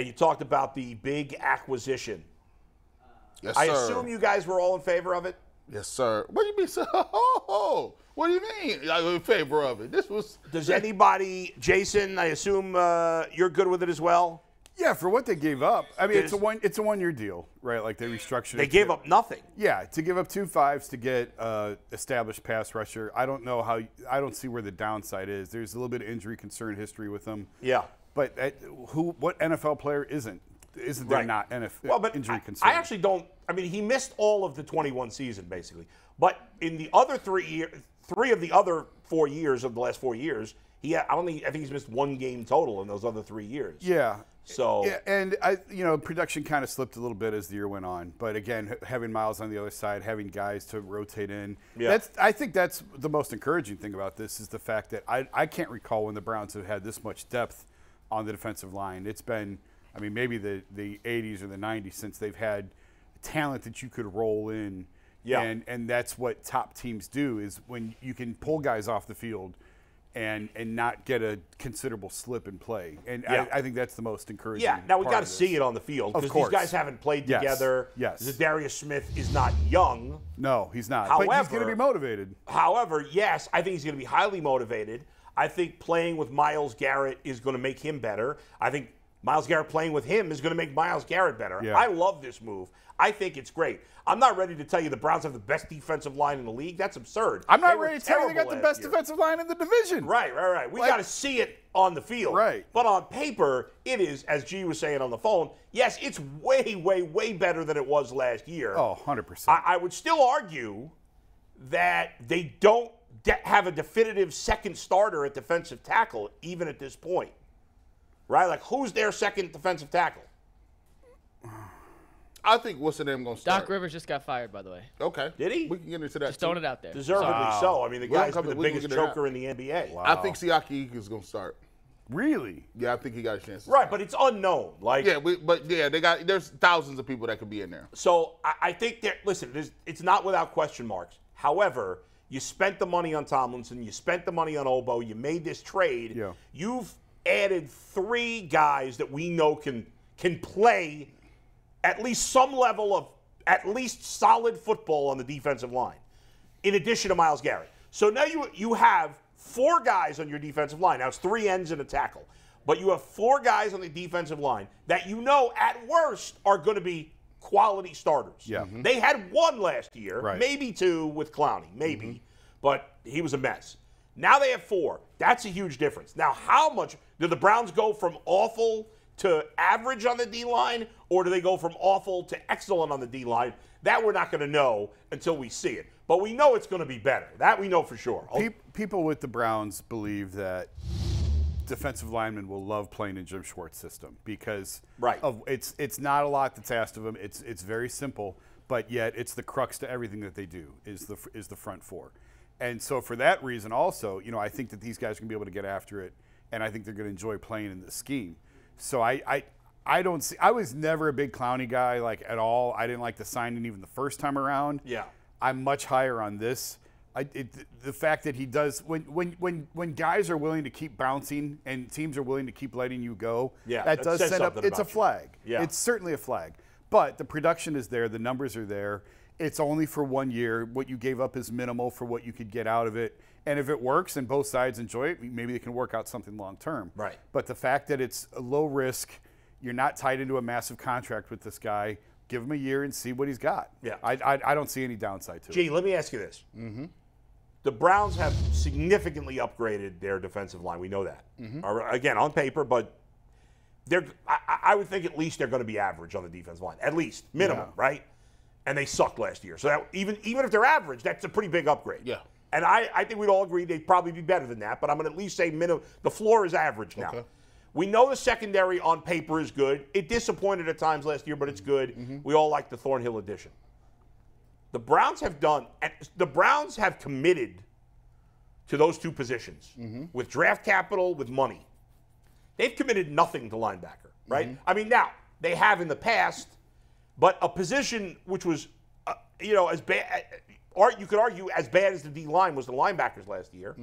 and you talked about the big acquisition. Yes, I sir. assume you guys were all in favor of it. Yes, sir. What do you mean, sir? Oh, what do you mean? I'm in favor of it. This was. Does anybody, Jason? I assume uh, you're good with it as well. Yeah, for what they gave up. I mean, it's a one it's a one year deal, right? Like they restructured. They it gave to- up nothing. Yeah, to give up two fives to get uh, established pass rusher. I don't know how. I don't see where the downside is. There's a little bit of injury concern history with them. Yeah. But uh, who? What NFL player isn't? Isn't there Right. not NFL Well, but injury I, concern? I actually don't. I mean, he missed all of the 21 season basically, but in the other three year, three of the other four years of the last four years, he I don't think I think he's missed one game total in those other three years. Yeah. So Yeah, and I, you know, production kind of slipped a little bit as the year went on. But again, having Myles on the other side, having guys to rotate in, Yeah. that's I think that's the most encouraging thing about this is the fact that I, I can't recall when the Browns have had this much depth on the defensive line. It's been, I mean, maybe the the 80s or the 90s since they've had talent that you could roll in. Yeah. And and that's what top teams do is when you can pull guys off the field. And, and not get a considerable slip in play, and Yeah. I, I think that's the most encouraging. Yeah, now we got to see it on the field Of because these guys haven't played Yes. together. Yes. Za'Darius Smith is not young. No, he's not. but he's going to be motivated. However, yes, I think he's going to be highly motivated. I think playing with Myles Garrett is going to make him better. I think Myles Garrett playing with him is going to make Myles Garrett better. Yeah. I love this move. I think it's great. I'm not ready to tell you the Browns have the best defensive line in the league. That's absurd. I'm not were ready to tell you they got the best year. defensive line in the division. Right, right, right. We Like- got to see it on the field. Right. But on paper, it is, as G was saying on the phone, yes, it's way, way, way better than it was last year. Oh, 100%. I, I would still argue that they don't de- have a definitive second starter at defensive tackle, even at this point. Right? Like, who's their second defensive tackle? I think what's the name gonna start? Doc Rivers just got fired, by the way. Okay. Did he? We can get into that. Just too. throwing it out there. Deservedly Wow. so. I mean, the We don't guy's come been the biggest get choker in the NBA. Wow. I think Siaki is gonna start. Really? Yeah, I think he got a chance. to Right, start. but it's unknown. Like, yeah, we, but yeah, they got. There's thousands of people that could be in there. So I, I think that listen, it's not without question marks. However, you spent the money on Tomlinson, you spent the money on Obo, you made this trade. Yeah. You've added three guys that we know can can play at least some level of at least solid football on the defensive line, in addition to Myles Garrett. So now you you have four guys on your defensive line. Now it's three ends and a tackle, but you have four guys on the defensive line that you know at worst are going to be quality starters. Yeah. Mhm. They had one last year, Right. maybe two with Clowney, maybe, but he was a mess. Now they have four. That's a huge difference. Now, how much do the Browns go from awful to average on the D line, or do they go from awful to excellent on the D line? That we're not going to know until we see it. But we know it's going to be better. That we know for sure. People with the Browns believe that defensive linemen will love playing in Jim Schwartz system because Right. of it's it's not a lot that's asked of them. It's it's very simple, but yet it's the crux to everything that they do is the is the front four. And so for that reason also, you know, I think that these guys are going to be able to get after it and I think they're going to enjoy playing in the scheme. So I I I don't see I was never a big Clowney guy like at all. I didn't like the signing even the first time around. Yeah. I'm much higher on this. I, it, the fact that he does when when when when guys are willing to keep bouncing and teams are willing to keep letting you go, Yeah, that does send up. It's a you. flag. Yeah. it's certainly a flag. But the production is there, the numbers are there. It's only for one year. What you gave up is minimal for what you could get out of it. And if it works and both sides enjoy it, maybe they can work out something long term. Right. But the fact that it's a low risk, you're not tied into a massive contract with this guy. Give him a year and see what he's got. Yeah. I, I, I don't see any downside to it. Gee, let me ask you this. Mm-hmm. The Browns have significantly upgraded their defensive line. We know that. Or, Again, on paper, but they're. I, I- I would think at least they're going to be average on the defensive line, at least minimum, Yeah. right? And they sucked last year. So that, even even if they're average, that's a pretty big upgrade. Yeah. And I, I think we'd all agree they'd probably be better than that. But I'm going to at least say minimum. The floor is average now. Okay. We know the secondary on paper is good. It disappointed at times last year, but it's good. Mm-hmm. We all like the Thornhill addition. The Browns have done, the Browns have committed to those two positions mm-hmm. with draft capital, with money. They've committed nothing to linebacker, right? Mm-hmm. I mean, now they have in the past, but a position which was, uh, you know, as bad, uh, uh, art you could argue as bad as the D line was the linebackers last year.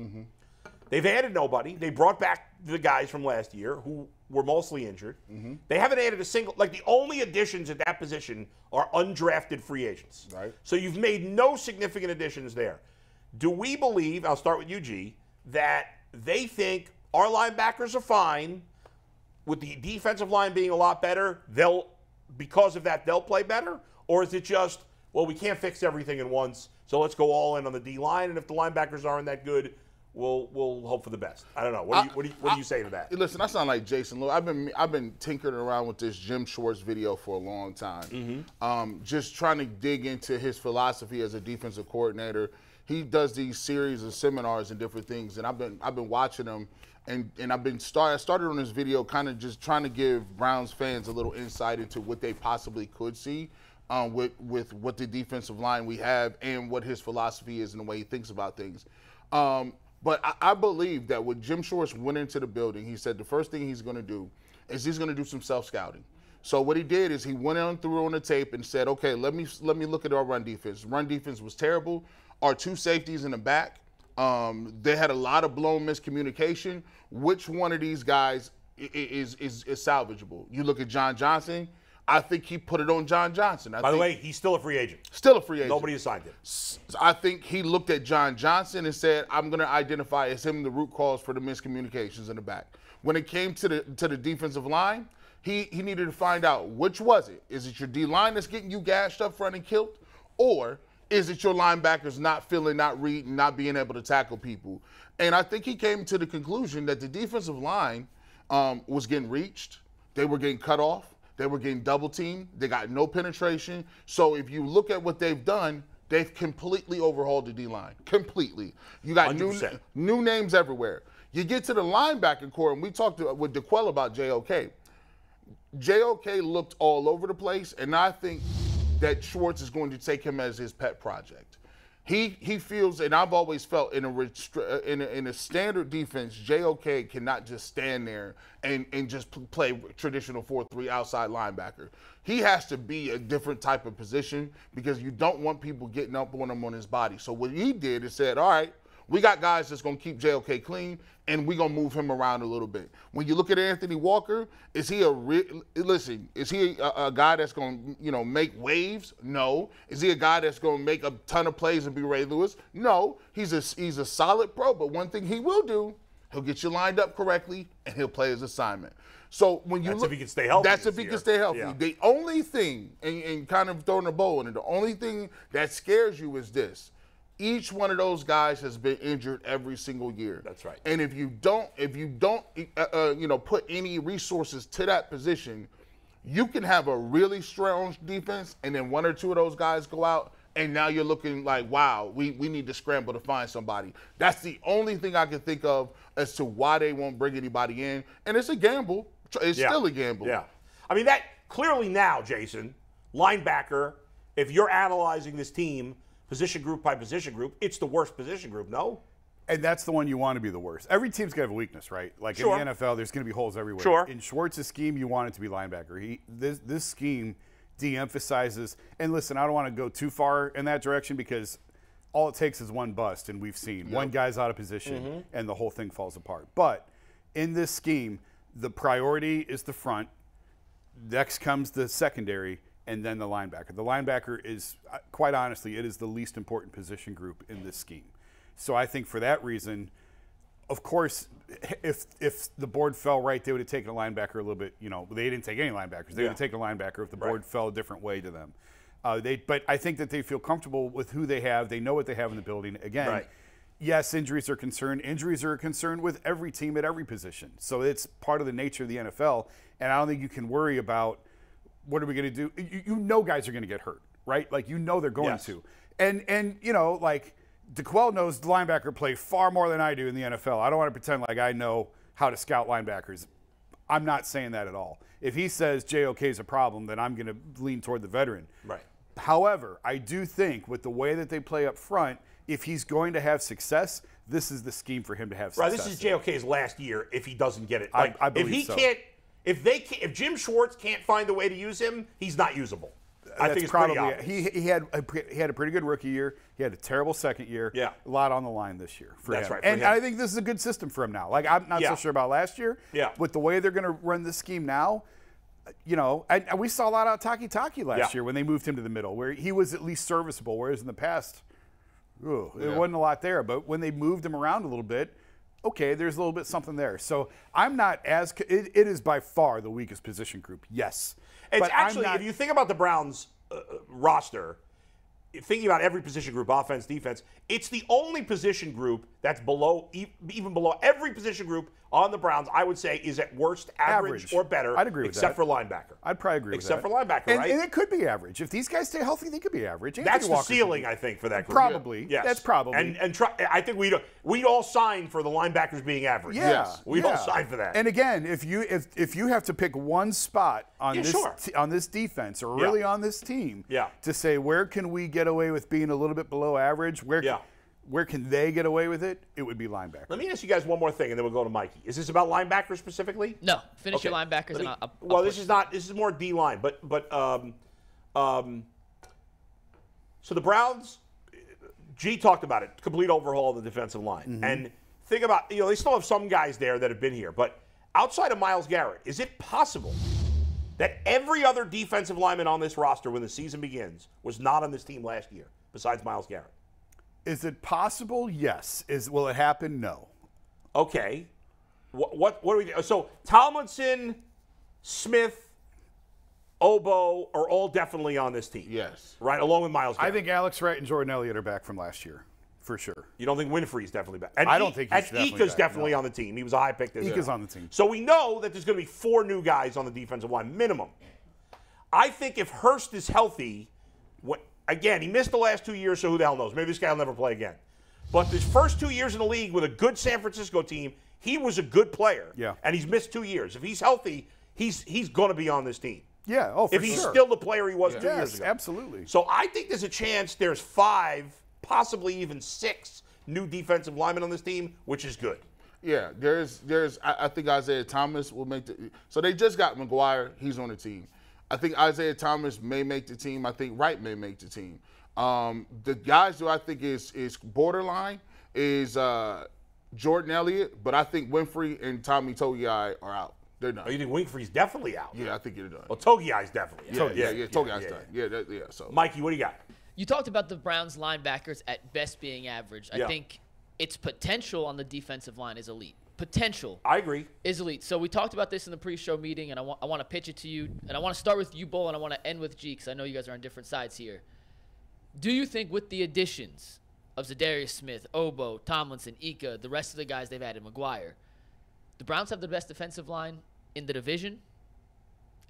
They've added nobody. They brought back the guys from last year who were mostly injured. Mm-hmm. They haven't added a single. Like the only additions at that position are undrafted free agents. Right. So you've made no significant additions there. Do we believe? I'll start with you, G. That they think our linebackers are fine. With the defensive line being a lot better, they'll because of that they'll play better, or is it just well we can't fix everything at once, so let's go all in on the D line, and if the linebackers aren't that good, we'll we'll hope for the best. I don't know. What do you what do you, what do you say to that? Listen, I sound like Jason. Look, I've been I've been tinkering around with this Jim Schwartz video for a long time. Mm-hmm. Um, just trying to dig into his philosophy as a defensive coordinator. He does these series of seminars and different things, and I've been I've been watching them, and and I've been start I started on this video kind of just trying to give Browns fans a little insight into what they possibly could see. Um, with with what the defensive line we have and what his philosophy is and the way he thinks about things. Um, but I, I believe that when Jim Schwartz went into the building, he said the first thing he's going to do is he's going to do some self scouting. So what he did is he went on through on the tape and said, okay, let me let me look at our run defense. Run defense was terrible. Our two safeties in the back, um, they had a lot of blown miscommunication. Which one of these guys is is, is salvageable? You look at John Johnson. I think he put it on John Johnson. I By the way, he's still a free agent. still a free agent. Nobody assigned him. I think he looked at John Johnson and said, "I'm going to identify as him the root cause for the miscommunications in the back." When it came to the to the defensive line, he he needed to find out which was it. Is it your D line that's getting you gashed up front and killed, or is it your linebackers not feeling, not reading, not being able to tackle people? And I think he came to the conclusion that the defensive line um, was getting reached. They were getting cut off. They were getting double teamed. They got no penetration. So if you look at what they've done, they've completely overhauled the D line. Completely. You got new 100%. new names everywhere. You get to the linebacker core, and we talked to, with DeQuell about JOK. JOK looked all over the place, and I think that Schwartz is going to take him as his pet project. He he feels, and I've always felt in a restri- uh, in a, in a standard defense, JOK cannot just stand there and and just pl- play traditional four three outside linebacker. He has to be a different type of position because you don't want people getting up on him on his body. So what he did is said, all right, we got guys that's going to keep JOK clean, and we're going to move him around a little bit. When you look at Anthony Walker, is he a re- listen? Is he a, a guy that's going to you know make waves? No. Is he a guy that's going to make a ton of plays and be Ray Lewis? No. He's a he's a solid pro, but one thing he will do, he'll get you lined up correctly and he'll play his assignment. So when you That's look, if he can stay healthy That's if he year. can stay healthy. Yeah. The only thing, and, and kind of throwing a bow in it, the only thing that scares you is this. Each one of those guys has been injured every single year. That's right. And if you don't, if you don't, uh, uh, you know, put any resources to that position, you can have a really strong defense, and then one or two of those guys go out, and now you're looking like, wow, we, we need to scramble to find somebody. That's the only thing I can think of as to why they won't bring anybody in, and it's a gamble. It's Yeah. still a gamble. Yeah. I mean, that clearly now, Jason, linebacker, if you're analyzing this team position group by position group, it's the worst position group, no? And that's the one you want to be the worst. Every team's gonna have a weakness, right? Like Sure. in the NFL, there's gonna be holes everywhere. Sure. In Schwartz's scheme, you want it to be linebacker. He this this scheme de-emphasizes. And listen, I don't want to go too far in that direction because all it takes is one bust, and we've seen one guy's out of position, Mm-hmm. and the whole thing falls apart. But in this scheme, the priority is the front. Next comes the secondary, and then the linebacker. The linebacker is, uh, quite honestly, it is the least important position group in this scheme. So I think for that reason, of course, if if the board fell right, they would have taken a linebacker a little bit. You know, they didn't take any linebackers. They Yeah. would have taken a linebacker if the board Right. fell a different way to them. Uh, they, but I think that they feel comfortable with who they have. They know what they have in the building. Again, Right. yes, injuries are concerned. Injuries are a concern with every team at every position. So it's part of the nature of the NFL. And I don't think you can worry about what are we going to do. You, you know, guys are going to get hurt, right? Like you know they're going Yes. to. And and you know, like DeQuell knows the linebacker play far more than I do in the NFL. I don't want to pretend like I know how to scout linebackers. I'm not saying that at all. If he says JOK is a problem, then I'm going to lean toward the veteran. Right. However, I do think with the way that they play up front, if he's going to have success, this is the scheme for him to have Right. success. This is JOK's last year if he doesn't get it. I- Like, I if believe he so. can't, if they can't, if Jim Schwartz can't find a way to use him, he's not usable. that's think it's probably he he had a, he had a pretty good rookie year. He had a terrible second year. Yeah. a lot on the line this year for That's him. right, and him. I think this is a good system for him now. Like I'm not Yeah. so sure about last year. Yeah. with the way they're going to run this scheme now. You know, and, and we saw a lot out of Takitaki last Yeah. year when they moved him to the middle, where he was at least serviceable. Whereas in the past, ooh, Yeah. it wasn't a lot there. But when they moved him around a little bit, okay, there's a little bit something there. So I'm not as it, it is by far the weakest position group. Yes, It's But actually, not- if you think about the Browns uh, uh, roster, thinking about every position group, offense, defense, it's the only position group that's below, even below every position group on the Browns. I would say is at worst average, Average. or better. I'd agree with except that. for linebacker. I'd probably agree with you. except for linebacker, and, right? And it could be average if these guys stay healthy. They could be average. That's Anthony the Walker could ceiling. I think, for that group. Probably. Yes. That's probably. And and try, I think we'd we'd all sign for the linebackers being average. Yeah, Yes. we'd yeah. all sign for that. And again, if you if if you have to pick one spot on Yeah, this sure. t- on this defense or Yeah. really on this team, Yeah. to say where can we get away with being a little bit below average, where Yeah. Where can they get away with it? It would be linebacker. Let me ask you guys one more thing, and then we'll go to Mikey. Is this about linebackers specifically? No, finish Okay. your linebackers Let and I'll, I'll well, this is not. This is more D line, but but um, um, so the Browns. G talked about it. Complete overhaul of the defensive line, Mm-hmm. and think about you know they still have some guys there that have been here, but outside of Myles Garrett, is it possible that every other defensive lineman on this roster when the season begins was not on this team last year besides Myles Garrett? Is it possible? Yes. Is will it happen? No. Okay. What what what do we? So Tomlinson, Smith, Obo are all definitely on this team. Yes. Right, along with Myles. I think Alex Wright and Jordan Elliott are back from last year, for sure. you don't think Winfrey's definitely back. And I don't E- think he's and definitely Ika's back, definitely no. on the team. He was a high pick this Ika's year. on the team. So we know that there's going to be four new guys on the defensive line minimum. I think if Hurst is healthy, what, again, he missed the last two years, so who the hell knows? Maybe this guy will never play again. But his first two years in the league with a good San Francisco team, he was a good player. Yeah. And he's missed two years. If he's healthy, he's he's going to be on this team. Yeah. Oh, for if he's sure. still the player he was two years yes, ago. absolutely. So I think there's a chance there's five, possibly even six new defensive linemen on this team, which is good. Yeah, there's there's I, I think Isaiah Thomas will make the so they just got McGuire, he's on the team. I think Isaiah Thomas may make the team. I think Wright may make the team. Um, the guys who I think is is borderline is uh, Jordan Elliott, but I think Winfrey and Tommy Togiai are out. They're done. Oh, you think Winfrey's definitely out? yeah, I think they're done. Well, Togiai's definitely out. yeah, yeah, yeah, Togiai's yeah, done. Yeah, that, yeah. So Mikey, what do you got? You talked about the Browns linebackers at best being average. I Yeah. think its potential on the defensive line is elite. Potential I agree. is elite. So we talked about this in the pre-show meeting, and I want I want to pitch it to you, and I want to start with you, Bull, and I want to end with G, because I know you guys are on different sides here. Do you think with the additions of Za'Darius Smith, Obo, Tomlinson, Ika, the rest of the guys they've added, McGuire, the Browns have the best defensive line in the division?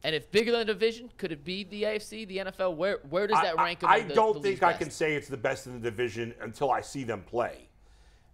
And if bigger than the division, could it be the AFC, the NFL? Where where does that I- rank? I, I among the- don't the think I best? can say it's the best in the division until I see them play.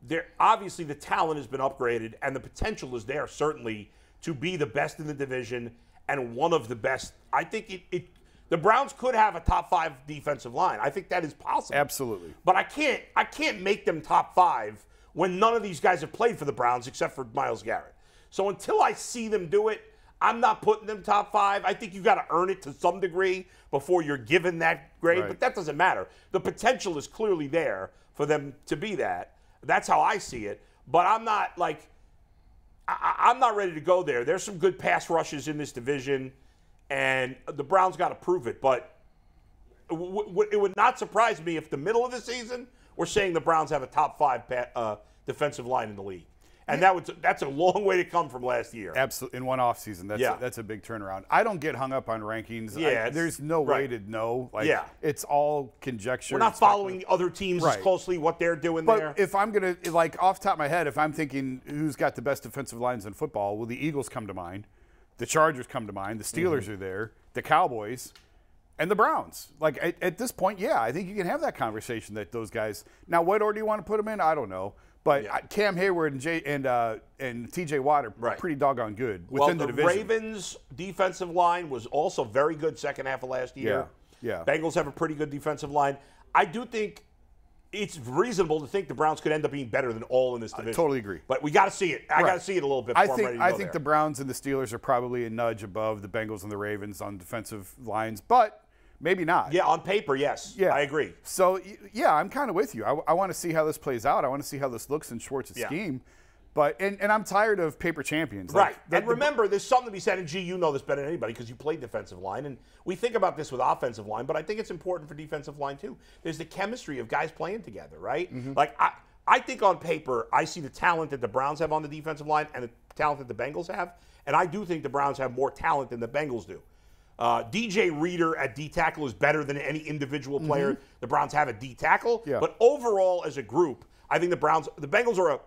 There, obviously, the talent has been upgraded, and the potential is there certainly to be the best in the division and one of the best. I think it, it the Browns could have a top five defensive line. I think that is possible. Absolutely. But I can't I can't make them top five when none of these guys have played for the Browns except for Myles Garrett. So until I see them do it, I'm not putting them top five. I think you got to earn it to some degree before you're given that grade. Right. But that doesn't matter. The potential is clearly there for them to be that. That's how I see it. But I'm not like I, I'm not ready to go there. There's some good pass rushes in this division, and the Browns got to prove it. But w- w- it would not surprise me if the middle of the season we're saying the Browns have a top five pa- uh, defensive line in the league, and that would that's a long way to come from last year. Absolutely, in one offseason, that's Yeah. a, that's a big turnaround. I don't get hung up on rankings. Yeah, I- there's no way right. to know. Like, Yeah. it's all conjecture. We're not following other teams Right. as closely what they're doing But there. if I'm gonna like off the top of my head, if I'm thinking who's got the best defensive lines in football, well, the Eagles come to mind, the Chargers come to mind, the Steelers Mm-hmm. are there, the Cowboys, and the Browns. Like at, at this point, yeah, I think you can have that conversation that those guys. Now, what order do you want to put them in? I don't know, but Yeah. Cam Heyward and Jay and uh, and T.J. Watt are Right. pretty doggone good well, the, the, division. Ravens' defensive line was also very good second half of last year. Yeah, yeah. Bengals have a pretty good defensive line. I do think it's reasonable to think the Browns could end up being better than all in this division. I totally agree. But we got to see it. I got to see it a little bit I think I'm ready to I think there. the Browns and the Steelers are probably a nudge above the Bengals and the Ravens on defensive lines, but Maybe not. Yeah, on paper, yes. Yeah, I agree. So yeah, I'm kind of with you. I, want to see how this plays out. I want to see how this looks in Schwartz's Yeah. scheme. But and, and I'm tired of paper champions. Like, Right. the- and the- remember, there's something to be said, and gee, you know this better than anybody because you played defensive line. And we think about this with offensive line, but I think it's important for defensive line too. There's the chemistry of guys playing together, right? Mm-hmm. Like, I, I think on paper, I see the talent that the Browns have on the defensive line and the talent that the Bengals have. And I do think the Browns have more talent than the Bengals do. Uh, DJ Reader at D tackle is better than any individual player the Browns have at D tackle. Mm-hmm. Yeah. But overall, as a group, I think the Browns, the Bengals are a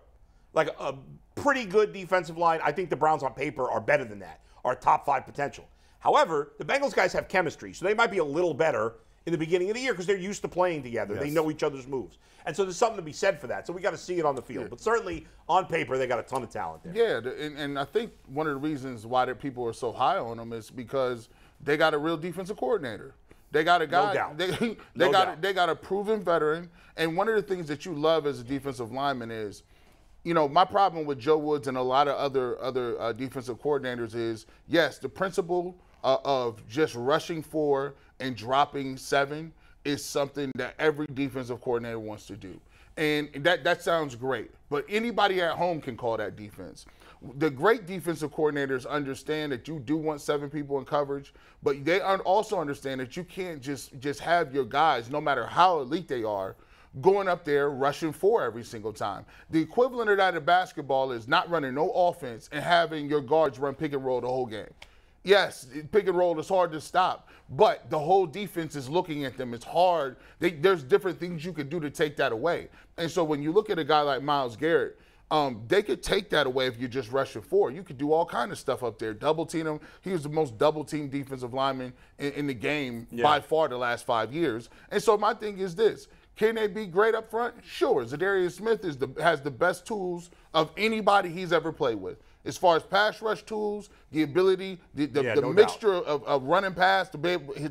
like a pretty good defensive line. I think the Browns on paper are better than that, are top five potential. However, the Bengals guys have chemistry, so they might be a little better in the beginning of the year because they're used to playing together. They know each other's moves. And so there's something to be said for that. So we got to see it on the field. But certainly on paper, they got a ton of talent there. Yeah, and, and I think one of the reasons why people are so high on them is because they got a real defensive coordinator. They got a guy. doubt. They, they No got doubt. they got a proven veteran. And one of the things that you love as a defensive lineman is, you know, my problem with Joe Woods and a lot of other other uh, defensive coordinators is yes, the principle uh, of just rushing four and dropping seven is something that every defensive coordinator wants to do. And that that sounds great, but anybody at home can call that defense. The great defensive coordinators understand that you do want seven people in coverage, but they also understand that you can't just just have your guys, no matter how elite they are, going up there rushing four every single time. The equivalent of that in basketball is not running no offense and having your guards run pick and roll the whole game. Yes, pick and roll is hard to stop, but the whole defense is looking at them. It's hard. They, there's different things you could do to take that away. And so when you look at a guy like Myles Garrett, um, they could take that away if you just rush it forward. You could do all kind of stuff up there. Double team him. He was the most double team defensive lineman in, in the game by far the last five years. And so my thing is this: Can they be great up front? Sure. Za'Darius Smith is the has the best tools of anybody he's ever played with. As far as pass rush tools, the ability, the, the, Yeah, the no mixture of, of running past, the,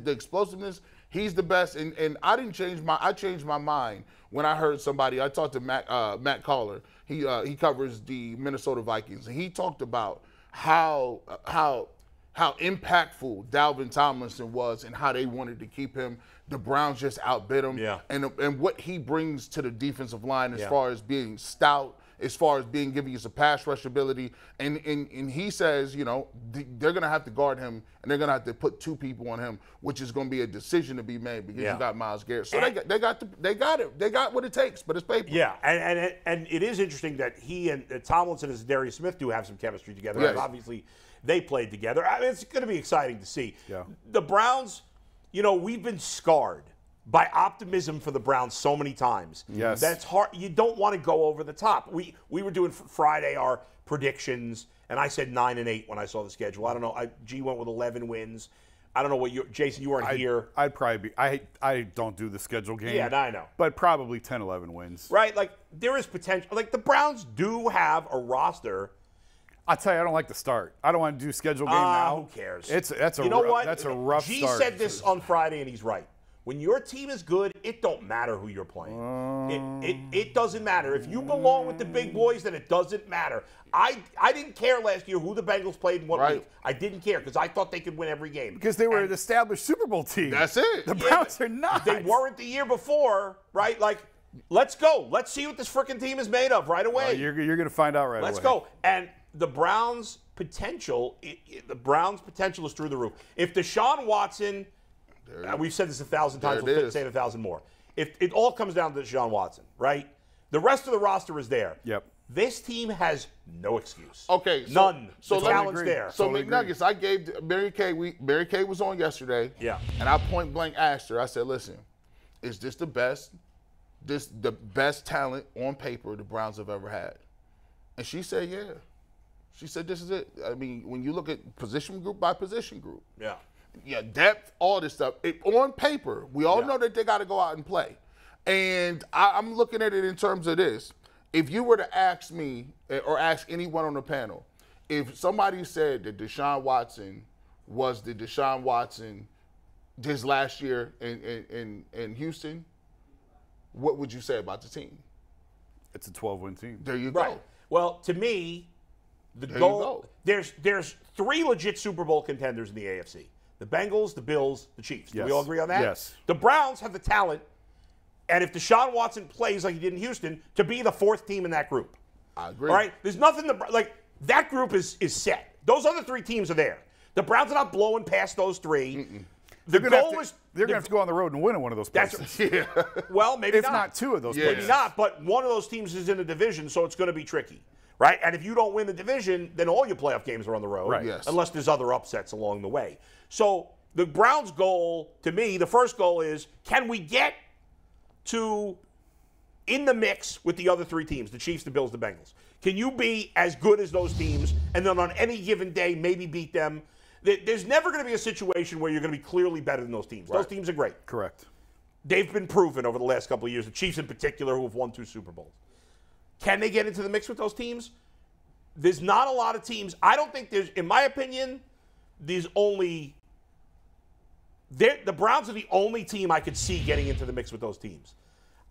the explosiveness, he's the best. And, and I didn't change my I changed my mind when I heard somebody. I talked to Matt uh, Matt Coller. He uh, he covers the Minnesota Vikings, and he talked about how how how impactful Dalvin Tomlinson was and how they wanted to keep him. The Browns just outbid him. Yeah. And and what he brings to the defensive line as Yeah. far as being stout, as far as being giving you some pass rush ability. And and, and he says, you know, they're gonna have to guard him and they're gonna have to put two people on him, which is gonna be a decision to be made because Yeah. you got Myles Garrett. So they got they got the, they got it. They got what it takes, but it's paper. Yeah, and and it, and it is interesting that he and uh, Tomlinson and Darius Smith do have some chemistry together. Yes. Obviously, they played together. I mean, it's going to be exciting to see. Yeah. The Browns, you know, we've been scarred by optimism for the Browns so many times. Yes. That's hard. You don't want to go over the top. We we were doing Friday our predictions, and I said nine and eight when I saw the schedule. I don't know. I, G went with eleven wins. I don't know what you, Jason. You weren't I'd, here, I'd probably be. I I don't do the schedule game. Yeah, I know. But probably 10, 11 wins. right? Like there is potential. Like the Browns do have a roster. I'll tell you, I don't like the start. I don't want to do schedule game Ah, now. who cares? It's that's a you know what? that's a rough G start. said this on Friday, and he's right. When your team is good, it don't matter who you're playing. it, it, it doesn't matter. If you belong with the big boys, then it doesn't matter. I I didn't care last year who the Bengals played in what Right. week. I didn't care because I thought they could win every game. because they were And an established Super Bowl team. That's it. The Browns but are not. They weren't the year before, right? Like, let's go. Let's see what this freaking team is made of right away. Uh, you're you're going to find out right away. Let's go. And the Browns' potential, i i- the Browns' potential is through the roof. If Deshaun Watson, uh, we've said this a thousand times, we'll is. say it a thousand more. If it all comes down to Deshaun Watson, right? The rest of the roster is there. Yep. This team has no excuse. Okay, so- none. so the let me talent's agree. there. So Totally agree. McNuggets, I gave Mary Kay. We Mary Kay was on yesterday. Yeah. And I point blank asked her. I said, "Listen, is this the best? This the best talent on paper the Browns have ever had?" And she said, "Yeah." She said, "This is it." I mean, when you look at position group by position group, yeah. Yeah, depth, all this stuff. It, on paper, we all Yeah. know that they got to go out and play. And I, I'm looking at it in terms of this. If you were to ask me eh, or ask anyone on the panel, if somebody said that Deshaun Watson was the Deshaun Watson this last year in, in, in, in Houston, what would you say about the team? It's a 12 win team. There you Right. go. Well, to me, the There goal go. there's there's three legit Super Bowl contenders in the AFC. The Bengals, the Bills, the Chiefs. Do we all agree on that? Yes. The Browns have the talent, and if Deshaun Watson plays like he did in Houston, to be the fourth team in that group. I agree. All right, there's nothing to like. That group is is set. Those other three teams are there. The Browns are not blowing past those 3 The They're goal to, is they're gonna have to go on the road and win in one of those That's yeah. well, maybe if not. not two of those Yeah. Maybe not, but one of those teams is in the division, so it's going to be tricky, right? And if you don't win the division, then all your playoff games are on the road, Right. Yes. unless there's other upsets along the way. So the Browns' goal, to me, the first goal is can we get to in the mix with the other three teams, the Chiefs, the Bills, the Bengals? Can you be as good as those teams, and then on any given day maybe beat them? There's never going to be a situation where you're going to be clearly better than those teams. Those teams are great Correct. they've been proven over the last couple of years, the Chiefs in particular, who have won two Super Bowls. Can they get into the mix with those teams? There's not a lot of teams. I don't think there's, in my opinion, there's only. The Browns are the only team I could see getting into the mix with those teams.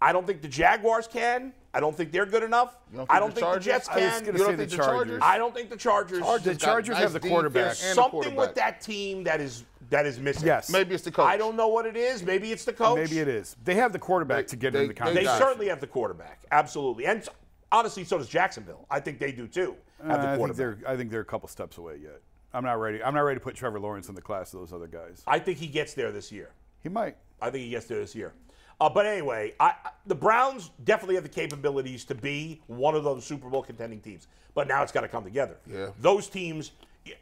I don't think the Jaguars can. I don't think they're good enough. don't I don't the think the Chargers? Jets I was can. You don't say think the the Chargers. Chargers? I don't think the Chargers. Chargers The got Chargers nice have the defense quarterback. There's and a something with that team that is that is missing. Yes. Maybe it's the coach. I don't know what it is. Maybe it's the coach. Maybe it is. They have the quarterback They- to get they- into the they conversation. They certainly have the quarterback, absolutely, and honestly, so does Jacksonville. I think they do too. Have Uh, I think they're. I think they're a couple steps away yet. I'm not ready. I'm not ready to put Trevor Lawrence in the class of those other guys. I think he gets there this year. He might. I think he gets there this year. Uh, but anyway, I, I- the Browns definitely have the capabilities to be one of those Super Bowl contending teams. But now it's got to come together. Yeah. Those teams,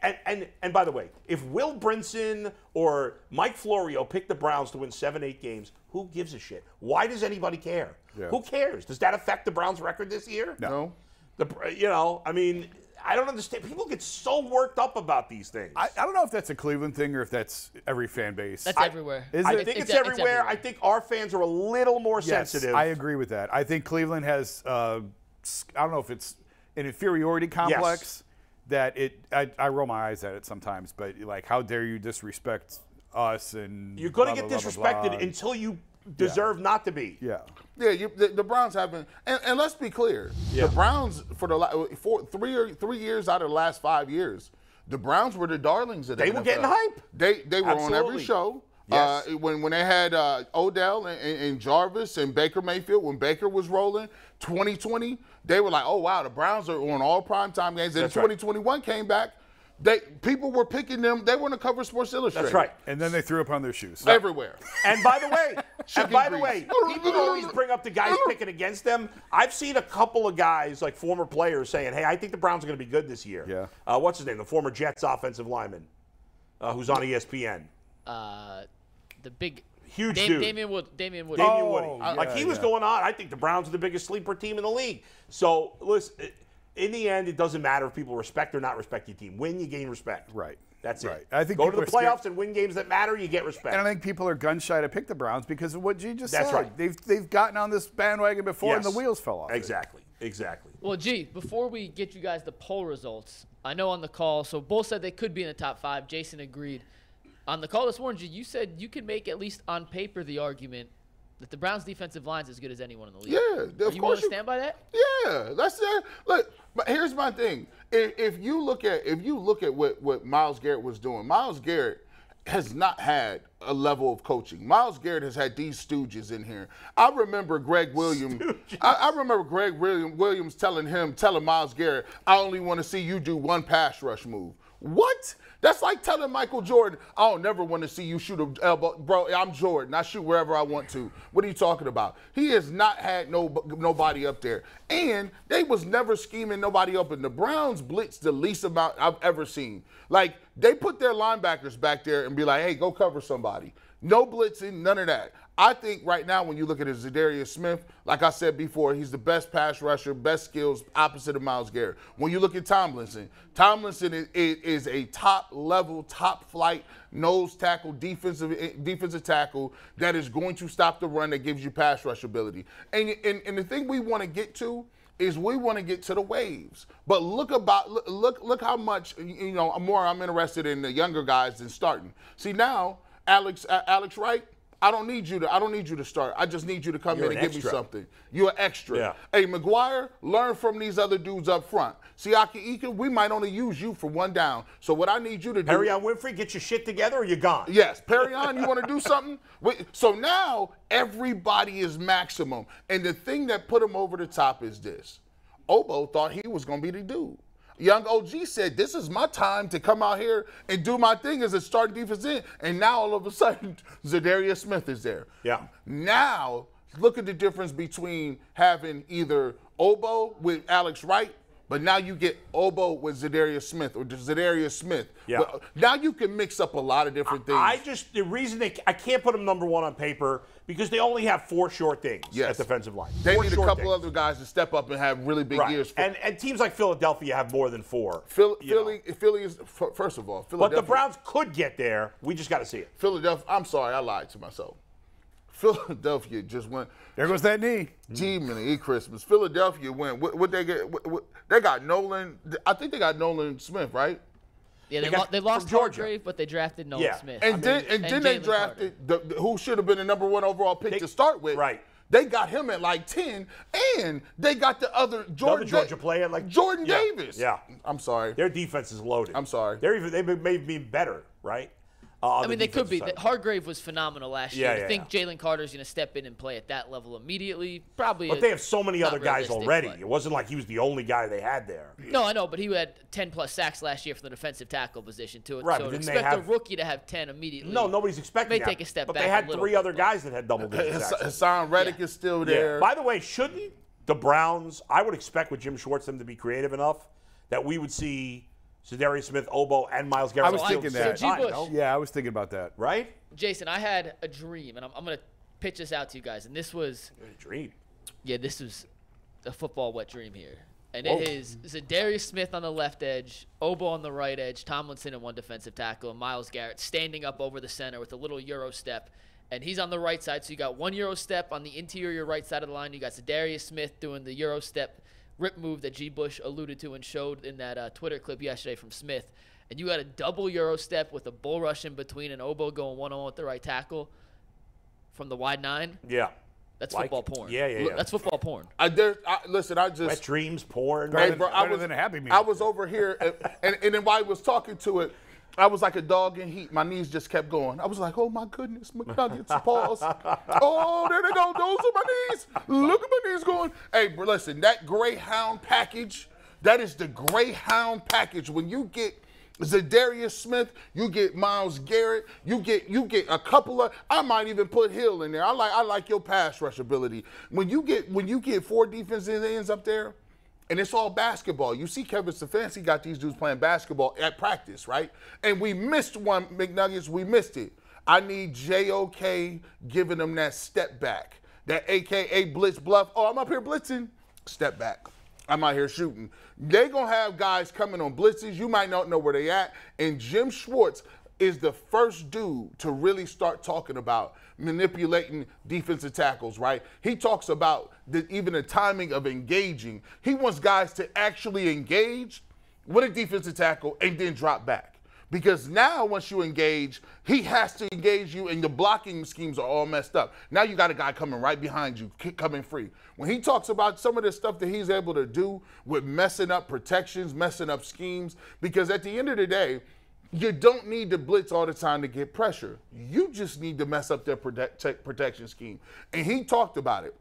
and, and and by the way, if Will Brinson or Mike Florio pick the Browns to win seven, eight games, who gives a shit? Why does anybody care? Yeah. Who cares? Does that affect the Browns' record this year? No. The you know, I mean, I don't understand. People get so worked up about these things. I, I don't know if that's a Cleveland thing or if that's every fan base. That's everywhere. Is I it? think it's, It's- it's everywhere. everywhere. I think our fans are a little more yes, sensitive. I agree with that. I think Cleveland has. Uh, s- I don't know if it's an inferiority complex yes. that it. I, I roll my eyes at it sometimes, but like, how dare you disrespect us and You're going to get blah, blah, disrespected blah. until you deserve not to be. Yeah. Yeah, you, the, the Browns haven't, and, and let's be clear, Yeah. the Browns for the la- for three or three years out of the last five years, the Browns were the darlings of the They were getting hype. They they were on every show. Yes. Uh, when when they had uh, Odell and, and, and Jarvis and Baker Mayfield, when Baker was rolling, 2020, they were like, oh wow, the Browns are on all primetime games. And That's right. 2021 came back, they people were picking them. They were on the cover Sports Illustrated. That's right. And then they threw up on their shoes. Everywhere. And by the way, and by the way, people always bring up the guys picking against them. I've seen a couple of guys, like former players, saying, "Hey, I think the Browns are going to be good this year." Yeah. Uh, what's his name? The former Jets offensive lineman, uh, who's on ESPN. Uh, the big Huge Dam- dude. Damian Wood. Damian Wood. Damian Oh, Woody. yeah, like he was yeah. going on. I think the Browns are the biggest sleeper team in the league. So listen, in the end, it doesn't matter if people respect or not respect your team. Win, you gain respect. Right. That's Right. it. I think go to the people are scared- playoffs and win games that matter. You get respect. And I think people are gun shy to pick the Browns because of what G just That's said. right. They've they've gotten on this bandwagon before and the wheels fell off. it. Exactly. Exactly. Well, gee, before we get you guys the poll results, I know on the call, so both said they could be in the top five. Jason agreed. On the call this morning, G, you said you could make at least on paper the argument that the Browns' defensive line's is as good as anyone in the league. Yeah, of you willing course to you- stand by that? Yeah, that's it. Look, but here's my thing. If, if you look at if you look at what what Myles Garrett was doing, Myles Garrett has not had a level of coaching. Myles Garrett has had these stooges in here. I remember Gregg Williams. I, I remember Gregg William, Williams telling him, telling Myles Garrett, "I only want to see you do one pass rush move." What? That's like telling Michael Jordan, I don't never want to see you shoot a uh, elbow. Bro, I'm Jordan. I shoot wherever I want to. What are you talking about? He has not had no nobody up there. And they was never scheming nobody up. And the Browns blitz the least amount I've ever seen. Like, they put their linebackers back there and be like, hey, go cover somebody. No blitzing, none of that. I think right now, when you look at his Za'Darius Smith, like I said before, he's the best pass rusher, best skills, opposite of Myles Garrett. When you look at Tomlinson, Tomlinson is, is, a top level, top flight nose tackle, defensive eh, defensive tackle that is going to stop the run that gives you pass rush ability. And and, and the thing we want to get to is we want to get to the waves. But look about look look, how much you know more I'm interested in the younger guys than starting. See now, Alex Alex Wright. I don't need you to. I don't need you to start. I just need you to come You're in and an give extra. me something. You're an extra. Yeah. Hey, McGuire, learn from these other dudes up front. Siaki Ika, we might only use you for one down. So what I need you to do. Perrion Winfrey, get your shit together or you're gone. Yes, Perrion, you want to do something? Wait, so now everybody is maximum. And the thing that put him over the top is this. Obo thought he was going to be the dude. Young OG said, This is my time to come out here and do my thing as a starting defense end. And now all of a sudden, Za'Darius Smith is there. Yeah. Now, look at the difference between having either Obo with Alex Wright, but now you get Obo with Za'Darius Smith or Za'Darius Smith. Yeah. But now you can mix up a lot of different things. I just the reason they I can't put them number one on paper because they only have four short things Yes. at defensive line. They Four need a couple things. other guys to step up and have really big right. years. For, and and teams like Philadelphia have more than four. Phil, know. Philly, Philly is first of all. But the Browns could get there. We just got to see it. Philadelphia. I'm sorry, I lied to myself. Philadelphia just went. There goes that knee. Gee, many Christmas. Philadelphia went. What, what they get? What, what, they got Nolan. I think they got Nolan Smith, right? Yeah, they, got- lo- they lost from Georgia. Hargrave, but they drafted Nolan Yeah. Smith. And I then mean- and, and then they drafted the, the- who should have been the number one overall pick They- to start with. right. They got him at like ten, and they got the other Jordan Georgia player, like- Jordan yeah, Davis. yeah. I'm sorry. Their defense is loaded. I'm sorry. They're even they may be better, right? Uh, I mean, they could be. side. Hargrave was phenomenal last year. Yeah, I yeah, think Jalen Carter's going to step in and play at that level immediately. Probably. But a- they have so many other guys already. but- It wasn't like he was the only guy they had there. No, I know, but he had 10 plus sacks last year for the defensive tackle position too. Right, so but to didn't they expect have- a rookie to have 10 immediately. No, nobody's expecting May that. take a step but back they had little three bit, other but- guys that had double digit sacks. Haason Reddick Yeah. is still Yeah. there. By the way, shouldn't the Browns? I would expect with Jim Schwartz them to be creative enough that we would see Za'Darius Smith, Obo, and Myles Garrett. I was on the field thinking that. So G. Bush- Yeah, I was thinking about that. Right? Jason, I had a dream, and I'm, I'm going to pitch this out to you guys. And this was, a Dream. yeah, this was a football wet dream here. And Whoa. it is Za'Darius Smith on the left edge, Obo on the right edge, Tomlinson in one defensive tackle, and Miles Garrett standing up over the center with a little Euro step. And he's on the right side, so you got one Euro step on the interior right side of the line. You got Zadarius Smith doing the Euro step rip move that G. Bush alluded to and showed in that uh, Twitter clip yesterday from Smith. And you got a double Euro step with a bull rush in between and Obo going one on one with the right tackle from the wide nine. Yeah. That's Like- football porn. yeah, yeah, yeah. That's football porn. I, there, I, listen, I just Wet dreams, porn. Hey, bro, than- I was than a Happy Meal. I was over here, and, and, and then while he was talking to it, I was like a dog in heat. My knees just kept going. I was like, oh my goodness, McNuggets, pause. oh, there they go. Those are my knees. Look at my knees going. Hey, listen, that Greyhound package, that is the Greyhound package. When you get Za'Darius Smith, you get Myles Garrett, you get you get a couple of I might even put Hill in there. I like I like your pass rush ability. When you get when you get four defensive ends up there, and it's all basketball. You see Kevin Stefanski got these dudes playing basketball at practice, right? And we missed one McNuggets, we missed it. I need JOK giving them that step back. That AKA blitz bluff. Oh, I'm up here blitzing. Step back. I'm out here shooting. They gonna have guys coming on blitzes. You might not know where they at. And Jim Schwartz is the first dude to really start talking about manipulating defensive tackles, right? He talks about the, even the timing of engaging. He wants guys to actually engage with a defensive tackle and then drop back. Because now, once you engage, he has to engage you, and the blocking schemes are all messed up. Now you got a guy coming right behind you, coming free. When he talks about some of the stuff that he's able to do with messing up protections, messing up schemes, because at the end of the day, you don't need to blitz all the time to get pressure. You just need to mess up their protect, protection scheme. And he talked about it.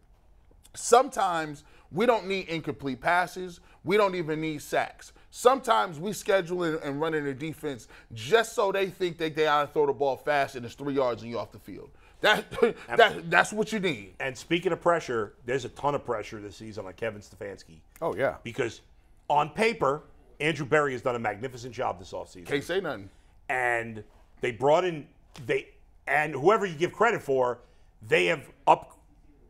Sometimes we don't need incomplete passes. We don't even need sacks. Sometimes we schedule and, and in the defense just so they think that they ought to throw the ball fast and it's three yards and you're off the field. That, that that's what you need. And speaking of pressure, there's a ton of pressure this season on Kevin Stefanski. Oh yeah. Because on paper, Andrew Berry has done a magnificent job this offseason. Can't say nothing. and they brought in they and whoever you give credit for, they have up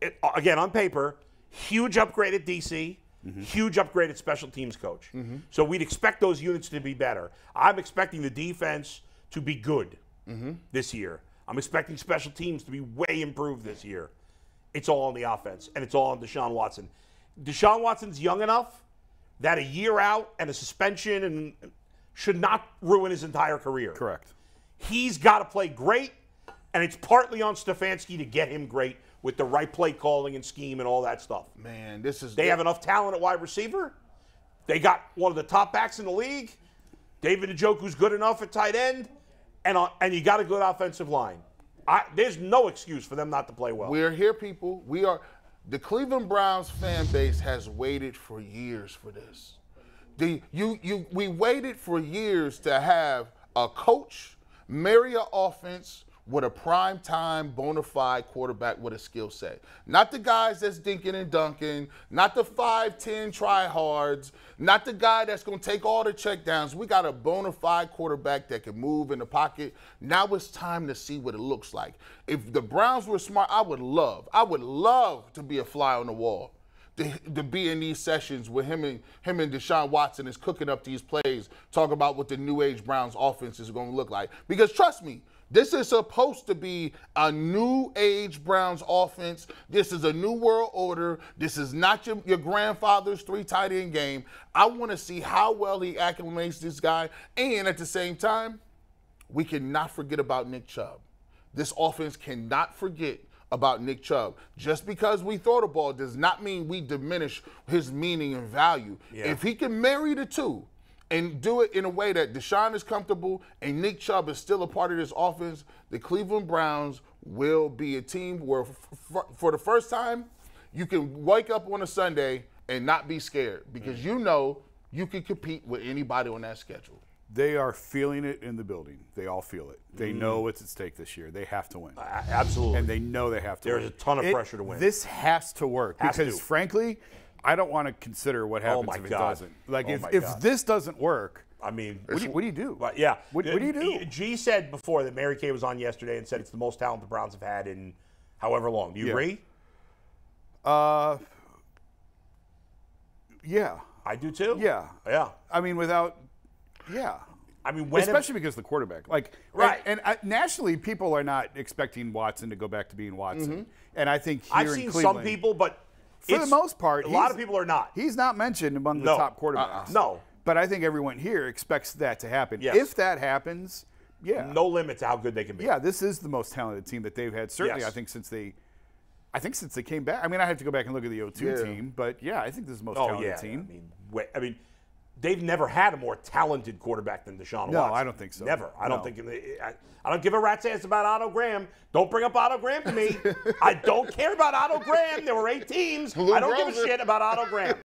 uh, again on paper, huge upgrade at DC, mm-hmm. huge upgrade at special teams coach. Mm-hmm. So we'd expect those units to be better. I'm expecting the defense to be good mm-hmm. this year. I'm expecting special teams to be way improved this year. It's all on the offense, and it's all on Deshaun Watson. Deshaun Watson's young enough that a year out and a suspension and should not ruin his entire career. Correct. He's got to play great, And it's partly on Stefanski to get him great with the right play calling and scheme and all that stuff. Man, this is They have enough talent at wide receiver. They got one of the top backs in the league. David Njoku's good enough at tight end, and uh, and you got a good offensive line. I, there's no excuse for them not to play well. We're here, people. We are. The Cleveland Browns fan base has waited for years for this. The you you we waited for years to have a coach marry an offense with a prime time bona fide quarterback with a skill set. Not the guys that's dinking and dunking, not the 5'10 tryhards, not the guy that's going to take all the checkdowns. We got a bona fide quarterback that can move in the pocket. Now it's time to see what it looks like. If the Browns were smart, I would love, I would love to be a fly on the wall to, to be in these sessions with him and him and Deshaun Watson is cooking up these plays, talk about what the new age Browns offense is going to look like. Because trust me, this is supposed to be a new age Browns offense. This is a new world order. This is not your, your grandfather's three tight end game. I want to see how well he acclimates this guy. And at the same time, we cannot forget about Nick Chubb. This offense cannot forget about Nick Chubb. Just because we throw the ball does not mean we diminish his meaning and value. Yeah. If he can marry the two and do it in a way that Deshaun is comfortable and Nick Chubb is still a part of this offense, the Cleveland Browns will be a team where, f- f- for the first time, you can wake up on a Sunday and not be scared because mm. you know you can compete with anybody on that schedule. They are feeling it in the building. They all feel it. They mm. know what's at stake this year. They have to win. A- Absolutely. and they know they have to There's win. a ton of It- pressure to win. This has to work Has because, to. frankly, I don't want to consider what happens my if it God. doesn't. Like, Oh if, if this doesn't work, I mean, what do, you, what do you do? But yeah. What, what do you do? G said before that Mary Kay was on yesterday and said it's the most talent the Browns have had in however long. Do you Yeah. agree? Uh, yeah. I do too. Yeah. Yeah. I mean, without, yeah. I mean, have- Especially because the quarterback, like, Right. And, and uh, nationally, people are not expecting Watson to go back to being Watson, and I think here I've seen some people, but for the most part, a lot of people are not. He's not mentioned among the No. top quarterbacks. Uh-uh. No. But I think everyone here expects that to happen. Yes. If that happens, yeah. No limit to how good they can be. Yeah, this is the most talented team that they've had. Certainly, Yes. I think since they, I think since they came back. I mean, I have to go back and look at the 0-2 Yeah. team, but yeah, I think this is the most Oh talented yeah. team. I mean, wait, I mean, they've never had a more talented quarterback than Deshaun No, Watson. No, I don't think so. Never. I don't think. I, I don't give a rat's ass about Otto Graham. Don't bring up Otto Graham to me. I don't care about Otto Graham. There were eight teams. Lou I don't give a shit about Otto Graham.